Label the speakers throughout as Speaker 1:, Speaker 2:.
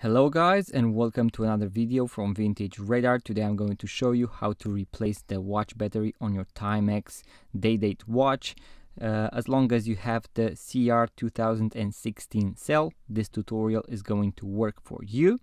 Speaker 1: Hello guys and welcome to another video from Vintage Radar. Today I'm going to show you how to replace the watch battery on your Timex day-date watch. Uh, as long as you have the CR 2016 cell, this tutorial is going to work for you.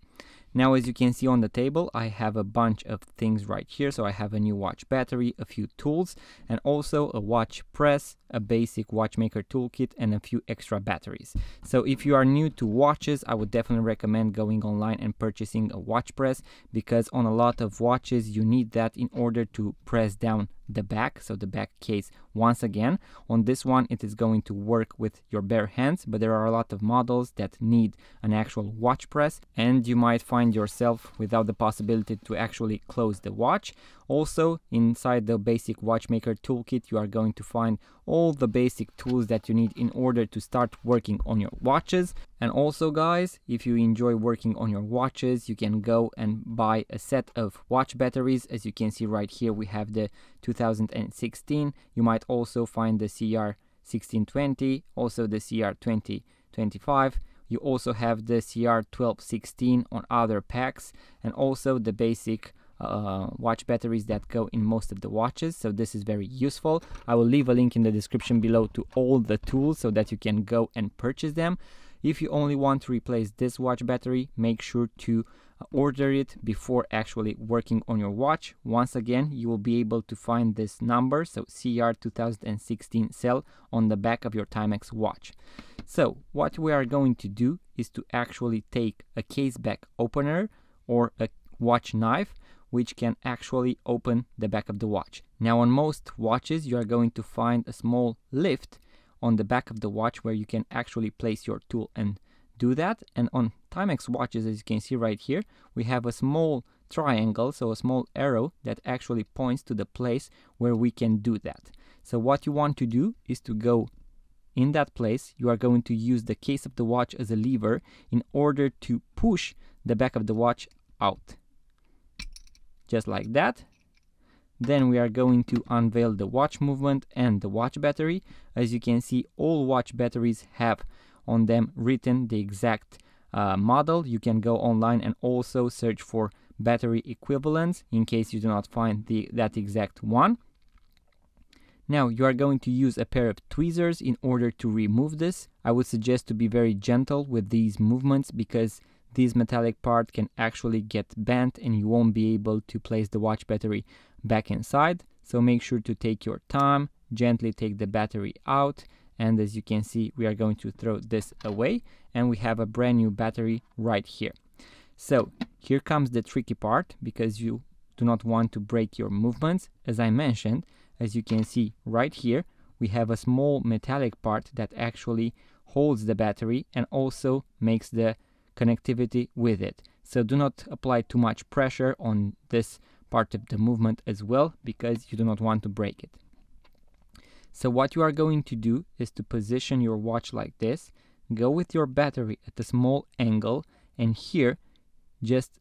Speaker 1: Now, as you can see on the table, I have a bunch of things right here. So I have a new watch battery, a few tools, and also a watch press, a basic watchmaker toolkit, and a few extra batteries. So if you are new to watches, I would definitely recommend going online and purchasing a watch press because on a lot of watches, you need that in order to press down the back, so the back case once again. On this one, it is going to work with your bare hands, but there are a lot of models that need an actual watch press, and you might find yourself without the possibility to actually close the watch. Also, inside the basic watchmaker toolkit, you are going to find all the basic tools that you need in order to start working on your watches. And also, guys, if you enjoy working on your watches, you can go and buy a set of watch batteries. As you can see right here, we have the 2016. You might also find the CR 1620, also the CR 2025. You also have the CR 1216 on other packs and also the basic uh, watch batteries that go in most of the watches so this is very useful. I will leave a link in the description below to all the tools so that you can go and purchase them. If you only want to replace this watch battery make sure to uh, order it before actually working on your watch. Once again you will be able to find this number so cr 2016 cell on the back of your timex watch. So what we are going to do is to actually take a case back opener or a watch knife which can actually open the back of the watch. Now on most watches you are going to find a small lift on the back of the watch where you can actually place your tool and do that and on Timex watches as you can see right here we have a small triangle so a small arrow that actually points to the place where we can do that. So what you want to do is to go in that place you are going to use the case of the watch as a lever in order to push the back of the watch out just like that. Then we are going to unveil the watch movement and the watch battery. As you can see, all watch batteries have on them written the exact uh, model. You can go online and also search for battery equivalents in case you do not find the, that exact one. Now you are going to use a pair of tweezers in order to remove this. I would suggest to be very gentle with these movements because this metallic part can actually get bent and you won't be able to place the watch battery back inside. So make sure to take your time, gently take the battery out and as you can see we are going to throw this away and we have a brand new battery right here. So here comes the tricky part because you do not want to break your movements. As I mentioned, as you can see right here, we have a small metallic part that actually holds the battery and also makes the connectivity with it. So do not apply too much pressure on this part of the movement as well because you do not want to break it. So what you are going to do is to position your watch like this, go with your battery at a small angle and here just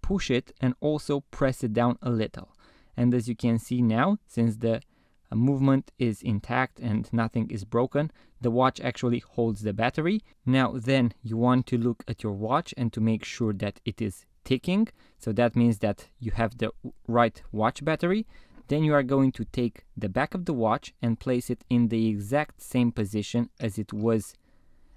Speaker 1: push it and also press it down a little. And as you can see now, since the movement is intact and nothing is broken, the watch actually holds the battery. Now then you want to look at your watch and to make sure that it is ticking. So that means that you have the right watch battery. Then you are going to take the back of the watch and place it in the exact same position as it was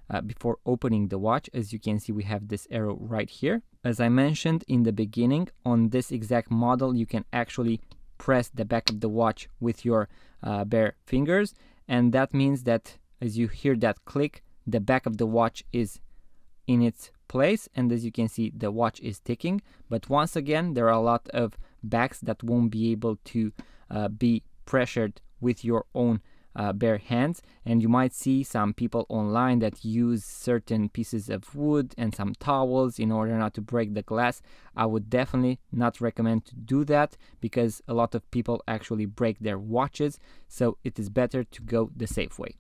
Speaker 1: uh, before opening the watch. As you can see, we have this arrow right here. As I mentioned in the beginning, on this exact model, you can actually press the back of the watch with your uh, bare fingers. And that means that as you hear that click the back of the watch is in its place. And as you can see the watch is ticking. But once again there are a lot of backs that won't be able to uh, be pressured with your own uh, bare hands and you might see some people online that use certain pieces of wood and some towels in order not to break the glass i would definitely not recommend to do that because a lot of people actually break their watches so it is better to go the safe way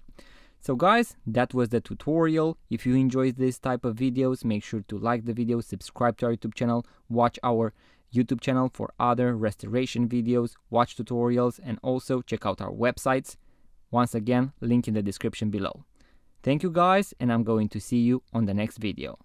Speaker 1: so guys, that was the tutorial. If you enjoyed this type of videos, make sure to like the video, subscribe to our YouTube channel, watch our YouTube channel for other restoration videos, watch tutorials, and also check out our websites. Once again, link in the description below. Thank you guys and I'm going to see you on the next video.